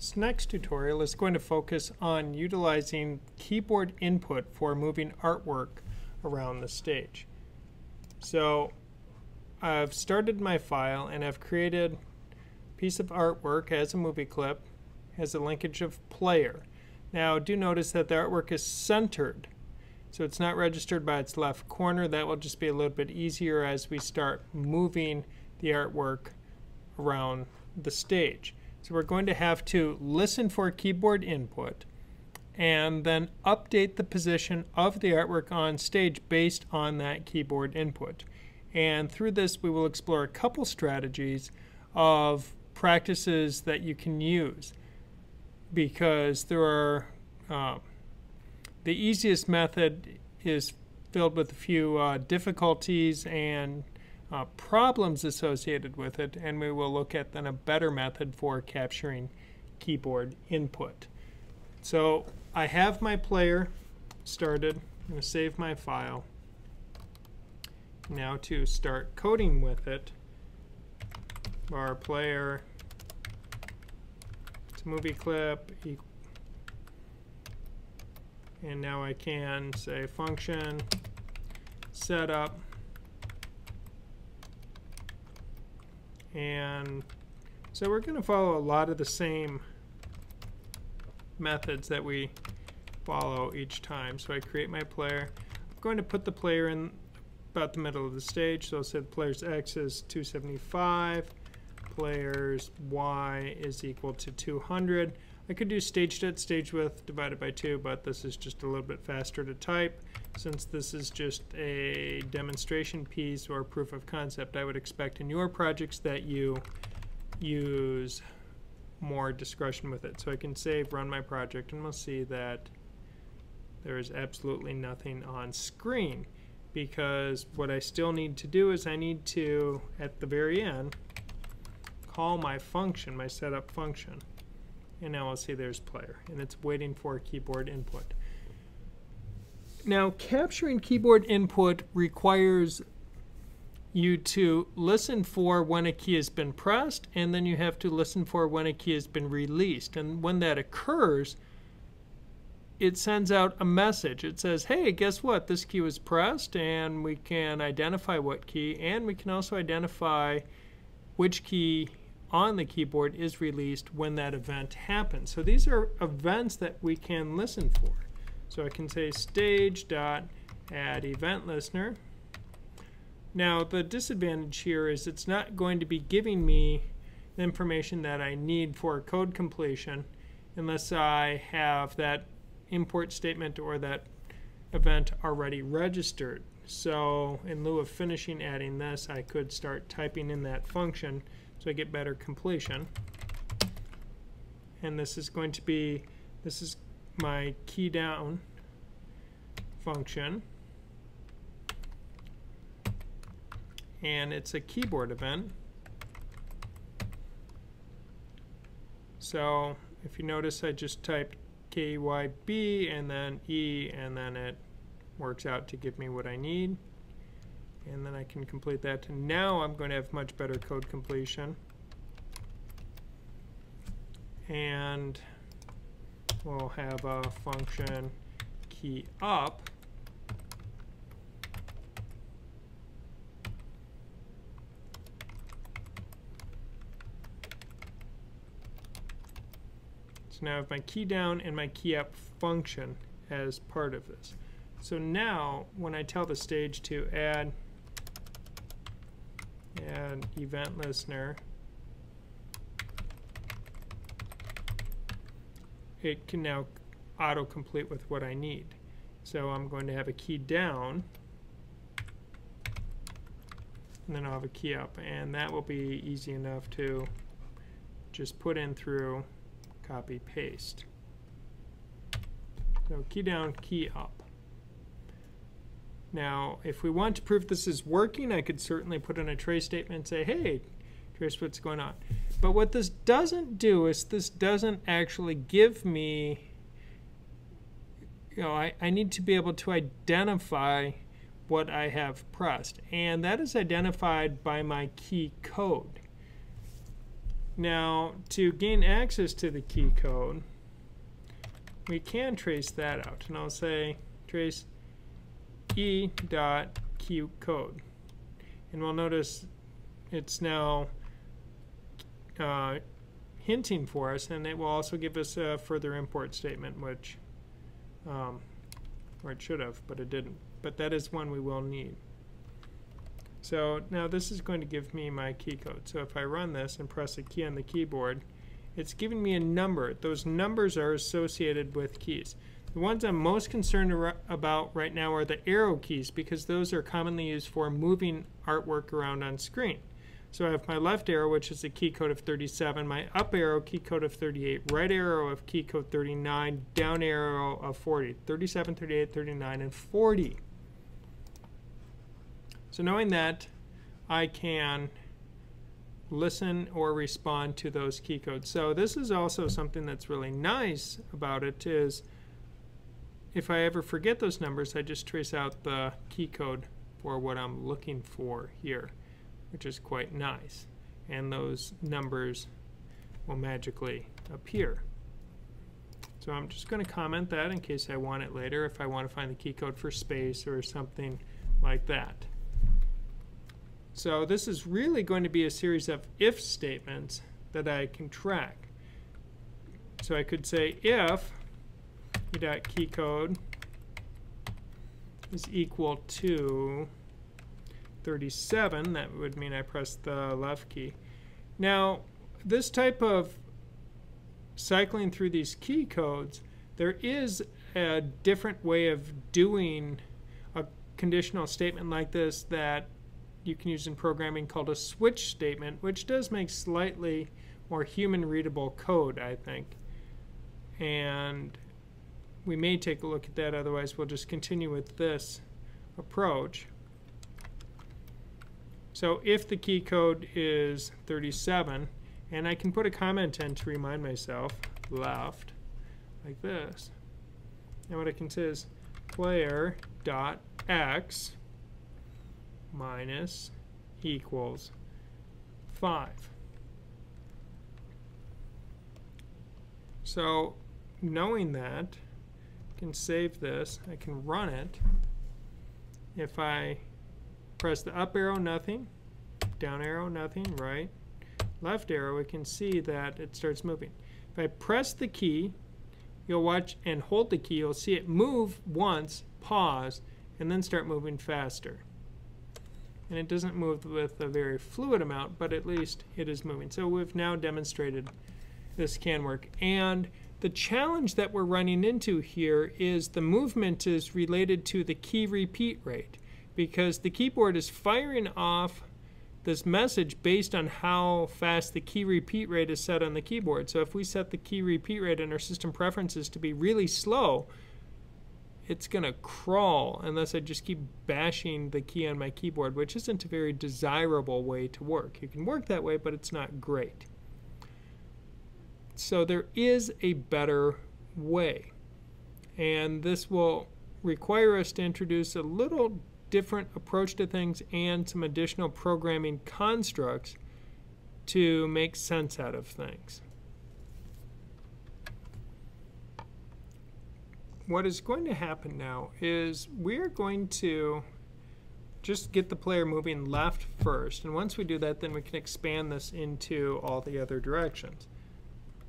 This next tutorial is going to focus on utilizing keyboard input for moving artwork around the stage. So I've started my file and I've created a piece of artwork as a movie clip, as a linkage of player. Now do notice that the artwork is centered, so it's not registered by its left corner. That will just be a little bit easier as we start moving the artwork around the stage. So we're going to have to listen for keyboard input and then update the position of the artwork on stage based on that keyboard input. And through this, we will explore a couple strategies of practices that you can use because there are uh, the easiest method is filled with a few uh, difficulties and uh, problems associated with it, and we will look at then a better method for capturing keyboard input. So I have my player started. I'm going to save my file. Now to start coding with it, var player, it's a movie clip, and now I can say function setup And so we're going to follow a lot of the same methods that we follow each time. So I create my player. I'm going to put the player in about the middle of the stage. So I'll say the player's X is 275, player's Y is equal to 200. I could do stage depth, stage width divided by 2, but this is just a little bit faster to type. Since this is just a demonstration piece or proof of concept, I would expect in your projects that you use more discretion with it. So I can save, run my project, and we'll see that there is absolutely nothing on screen because what I still need to do is I need to, at the very end, call my function, my setup function and now I'll see there's player and it's waiting for keyboard input. Now capturing keyboard input requires you to listen for when a key has been pressed and then you have to listen for when a key has been released and when that occurs it sends out a message. It says, hey, guess what? This key was pressed, and we can identify what key, and we can also identify which key on the keyboard is released when that event happens. So these are events that we can listen for. So I can say stage dot add event listener. Now the disadvantage here is it's not going to be giving me the information that I need for code completion unless I have that import statement or that event already registered. So in lieu of finishing adding this, I could start typing in that function so I get better completion. And this is going to be, this is my key down function. And it's a keyboard event. So if you notice, I just typed KYB and then E, and then it works out to give me what I need and then I can complete that. Now I'm going to have much better code completion. And we'll have a function key up So now I have my key down and my key up function as part of this. So now when I tell the stage to add and event listener, it can now autocomplete with what I need. So I'm going to have a key down, and then I'll have a key up, and that will be easy enough to just put in through copy paste. So key down, key up. Now, if we want to prove this is working, I could certainly put in a trace statement and say, hey, trace what's going on. But what this doesn't do is this doesn't actually give me, you know, I, I need to be able to identify what I have pressed. And that is identified by my key code. Now, to gain access to the key code, we can trace that out. And I'll say trace e dot key code. And we'll notice it's now uh, hinting for us, and it will also give us a further import statement, which, um, or it should have, but it didn't. But that is one we will need. So now this is going to give me my key code. So if I run this and press a key on the keyboard, it's giving me a number. Those numbers are associated with keys. The ones I'm most concerned about right now are the arrow keys because those are commonly used for moving artwork around on screen. So I have my left arrow, which is a key code of 37, my up arrow, key code of 38, right arrow of key code 39, down arrow of 40, 37, 38, 39, and 40. So knowing that, I can listen or respond to those key codes. So this is also something that's really nice about it is if I ever forget those numbers, I just trace out the key code for what I'm looking for here, which is quite nice. And those numbers will magically appear. So I'm just going to comment that in case I want it later, if I want to find the key code for space or something like that. So this is really going to be a series of if statements that I can track. So I could say if dot key code is equal to 37, that would mean I press the left key. Now, this type of cycling through these key codes, there is a different way of doing a conditional statement like this that you can use in programming called a switch statement, which does make slightly more human readable code, I think. And we may take a look at that, otherwise we'll just continue with this approach. So if the key code is 37, and I can put a comment in to remind myself, left, like this. And what I can say is player dot x minus equals 5. So knowing that, can save this. I can run it. If I press the up arrow, nothing. Down arrow, nothing. Right. Left arrow, we can see that it starts moving. If I press the key, you'll watch and hold the key, you'll see it move once, pause, and then start moving faster. And it doesn't move with a very fluid amount, but at least it is moving. So we've now demonstrated this can work. And the challenge that we're running into here is the movement is related to the key repeat rate because the keyboard is firing off this message based on how fast the key repeat rate is set on the keyboard. So if we set the key repeat rate in our system preferences to be really slow, it's going to crawl unless I just keep bashing the key on my keyboard, which isn't a very desirable way to work. You can work that way, but it's not great. So there is a better way. And this will require us to introduce a little different approach to things and some additional programming constructs to make sense out of things. What is going to happen now is we're going to just get the player moving left first. And once we do that, then we can expand this into all the other directions.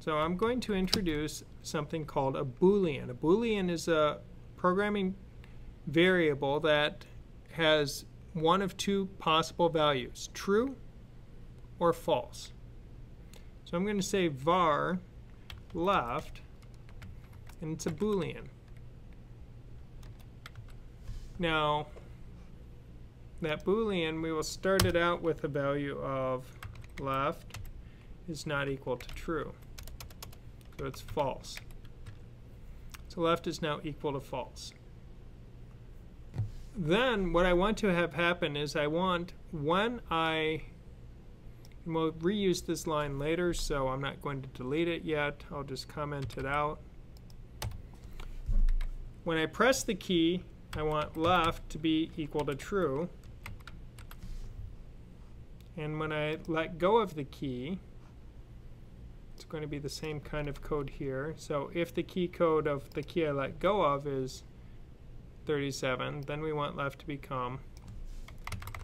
So I'm going to introduce something called a Boolean. A Boolean is a programming variable that has one of two possible values, true or false. So I'm going to say var left, and it's a Boolean. Now, that Boolean, we will start it out with a value of left is not equal to true. So it's false. So left is now equal to false. Then what I want to have happen is I want when I we'll reuse this line later, so I'm not going to delete it yet. I'll just comment it out. When I press the key, I want left to be equal to true. And when I let go of the key, going to be the same kind of code here. So if the key code of the key I let go of is 37, then we want left to become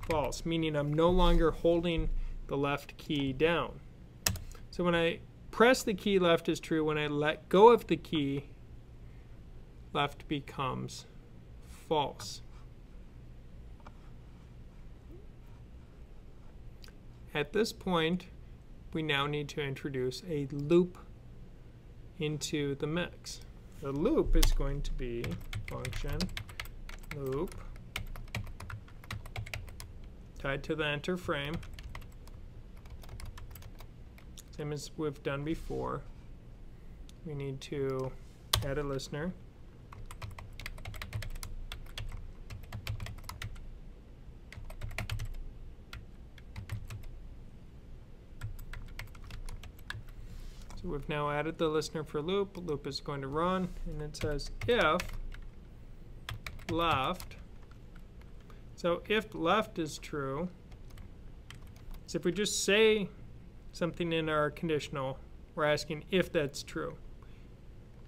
false, meaning I'm no longer holding the left key down. So when I press the key, left is true. When I let go of the key, left becomes false. At this point, we now need to introduce a loop into the mix. The loop is going to be function loop tied to the enter frame. Same as we've done before. We need to add a listener. We've now added the listener for loop. Loop is going to run, and it says if left. So if left is true, so if we just say something in our conditional, we're asking if that's true.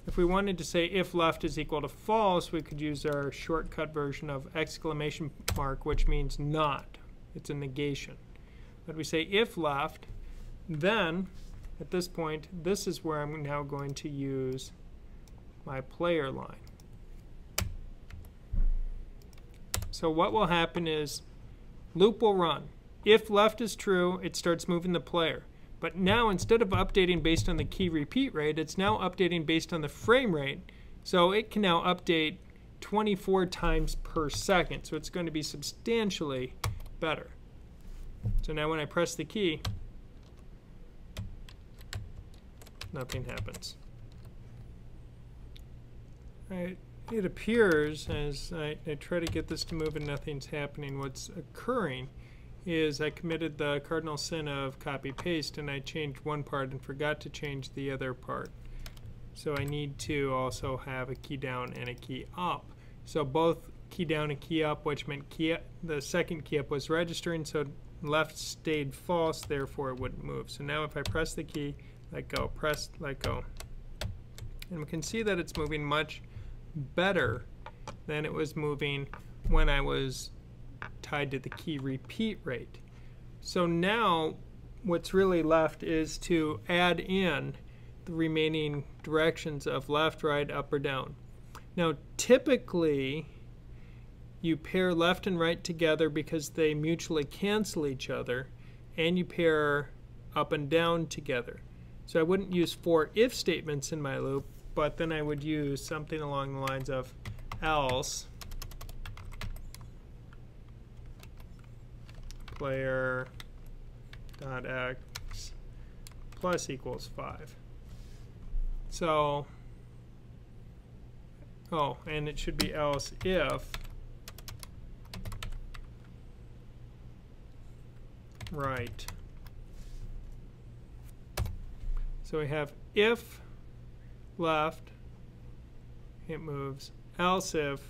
If we wanted to say if left is equal to false, we could use our shortcut version of exclamation mark, which means not. It's a negation. But we say if left, then at this point, this is where I'm now going to use my player line. So what will happen is loop will run. If left is true, it starts moving the player. But now instead of updating based on the key repeat rate, it's now updating based on the frame rate. So it can now update 24 times per second. So it's going to be substantially better. So now when I press the key, nothing happens. It appears, as I, I, try to get this to move and nothing's happening, what's occurring is I committed the cardinal sin of copy paste and I changed one part and forgot to change the other part. So I need to also have a key down and a key up. So both key down and key up, which meant key up, the second key up was registering, so left stayed false, therefore it wouldn't move. So now if I press the key, let go, press, let go. And we can see that it's moving much better than it was moving when I was tied to the key repeat rate. So now what's really left is to add in the remaining directions of left, right, up, or down. Now typically you pair left and right together because they mutually cancel each other and you pair up and down together. So I wouldn't use four if statements in my loop, but then I would use something along the lines of else player dot x plus equals 5. So, oh, and it should be else if right So we have if left, it moves, else if,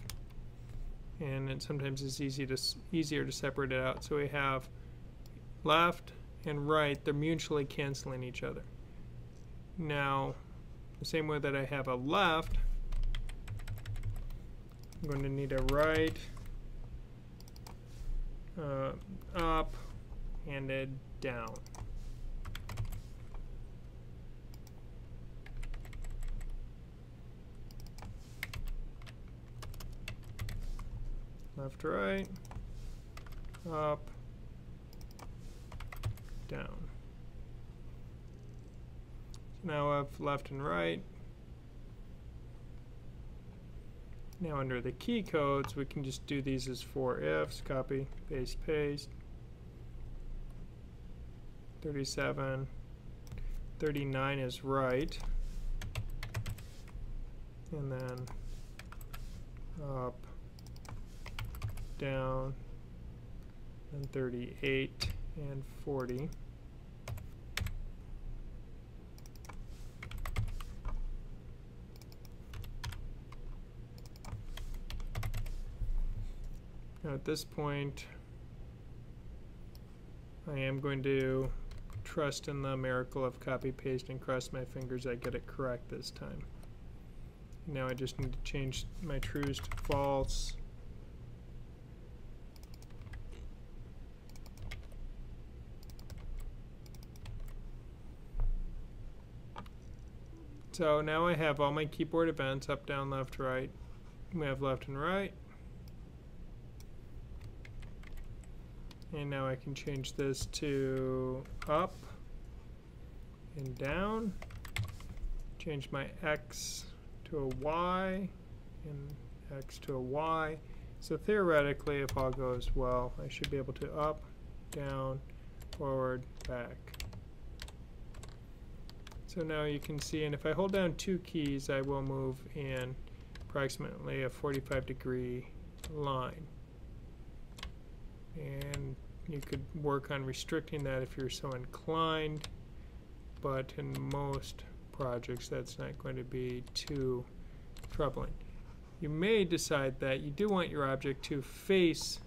and it sometimes it's easy to, easier to separate it out. So we have left and right, they're mutually canceling each other. Now, the same way that I have a left, I'm going to need a right, uh, up, and a down. Left, right, up, down. So now have left and right. Now under the key codes, we can just do these as four ifs, copy, paste, paste. 37, 39 is right. And then up, down, and 38 and 40. Now at this point, I am going to trust in the miracle of copy paste and cross my fingers I get it correct this time. Now I just need to change my trues to false. So now I have all my keyboard events up, down, left, right. We have left and right. And now I can change this to up and down. Change my X to a Y and X to a Y. So theoretically, if all goes well, I should be able to up, down, forward, back. So now you can see, and if I hold down two keys, I will move in approximately a 45 degree line. And you could work on restricting that if you're so inclined, but in most projects that's not going to be too troubling. You may decide that you do want your object to face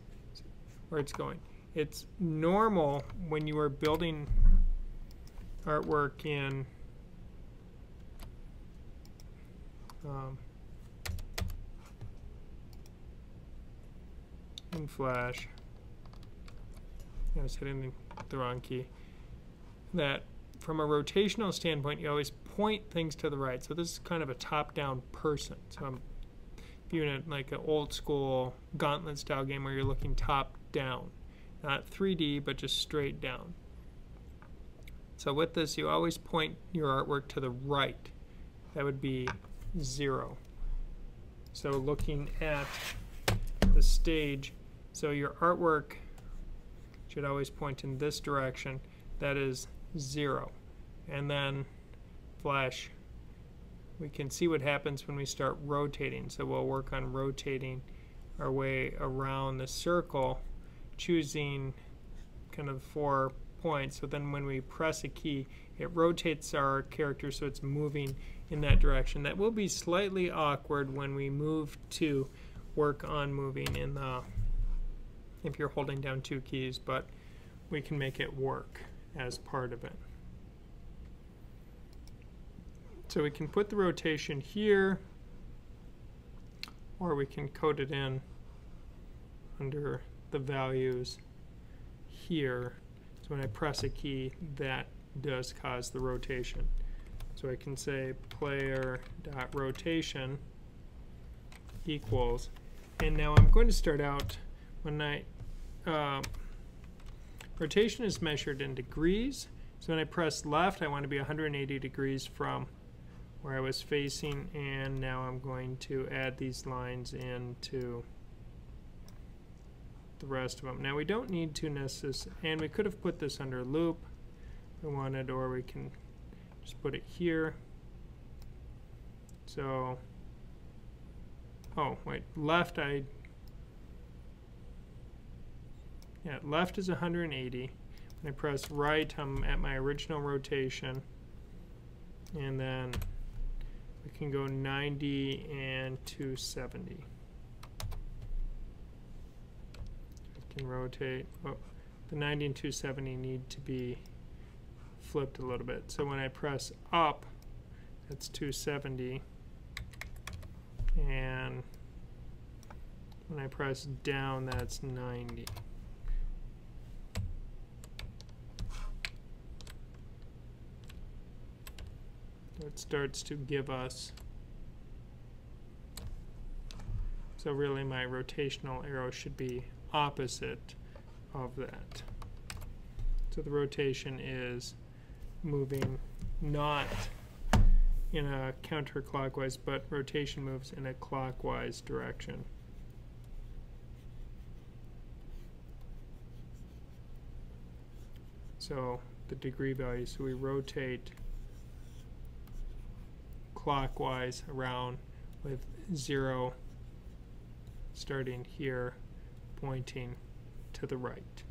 where it's going. It's normal when you are building artwork in um, in Flash. I was hitting the wrong key. That from a rotational standpoint, you always point things to the right. So this is kind of a top-down person. So I'm viewing it like an old school gauntlet style game where you're looking top down. Not 3D, but just straight down. So with this, you always point your artwork to the right. That would be zero. So looking at the stage, so your artwork should always point in this direction. That is zero. And then flash, we can see what happens when we start rotating. So we'll work on rotating our way around the circle, choosing kind of four points. So then when we press a key, it rotates our character so it's moving in that direction. That will be slightly awkward when we move to work on moving in the if you're holding down two keys, but we can make it work as part of it. So we can put the rotation here, or we can code it in under the values here. When I press a key, that does cause the rotation. So I can say player dot rotation equals, and now I'm going to start out when I uh, rotation is measured in degrees. So when I press left, I want to be 180 degrees from where I was facing, and now I'm going to add these lines into the rest of them. Now we don't need to necessarily, and we could have put this under loop we wanted, or we can just put it here. So, oh, wait, left I, yeah, left is 180. When I press right, I'm at my original rotation. And then we can go 90 and 270. We can rotate. Oh, the 90 and 270 need to be flipped a little bit. So when I press up, that's 270. And when I press down, that's 90. It starts to give us, so really my rotational arrow should be opposite of that. So the rotation is moving not in a counterclockwise, but rotation moves in a clockwise direction. So the degree value, so we rotate clockwise around with zero starting here pointing to the right.